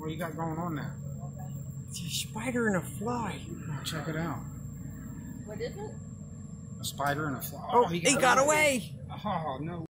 What you got going on there? It's a spider and a fly. Oh, check it out. What is it? A spider and a fly. Oh, he got away. Oh no.